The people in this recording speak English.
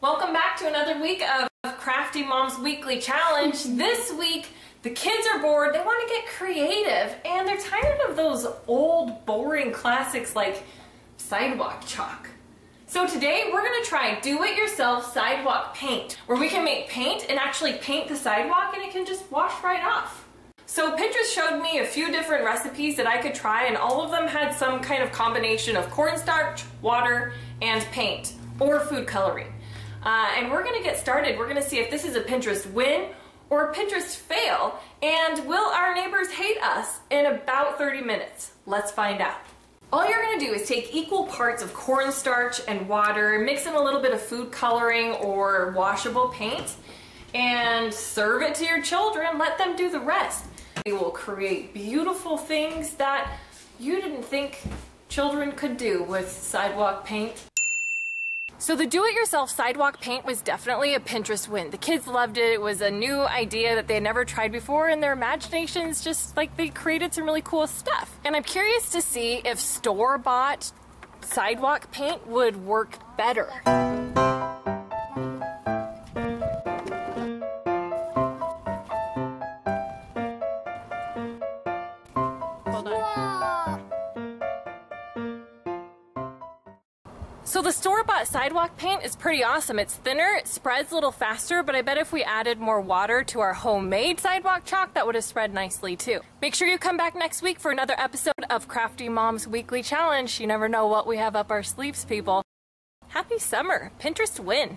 Welcome back to another week of Crafty Mom's Weekly Challenge. this week, the kids are bored, they want to get creative, and they're tired of those old, boring classics like sidewalk chalk. So today, we're going to try do-it-yourself sidewalk paint, where we can make paint and actually paint the sidewalk and it can just wash right off. So Pinterest showed me a few different recipes that I could try and all of them had some kind of combination of cornstarch, water, and paint, or food coloring. Uh, and we're gonna get started. We're gonna see if this is a Pinterest win or a Pinterest fail, and will our neighbors hate us in about 30 minutes? Let's find out. All you're gonna do is take equal parts of cornstarch and water, mix in a little bit of food coloring or washable paint, and serve it to your children. Let them do the rest. We will create beautiful things that you didn't think children could do with sidewalk paint. So the do-it-yourself sidewalk paint was definitely a Pinterest win. The kids loved it. It was a new idea that they had never tried before and their imaginations just like they created some really cool stuff. And I'm curious to see if store-bought sidewalk paint would work better. So the store-bought sidewalk paint is pretty awesome. It's thinner, it spreads a little faster, but I bet if we added more water to our homemade sidewalk chalk, that would have spread nicely too. Make sure you come back next week for another episode of Crafty Mom's Weekly Challenge. You never know what we have up our sleeves, people. Happy summer. Pinterest win.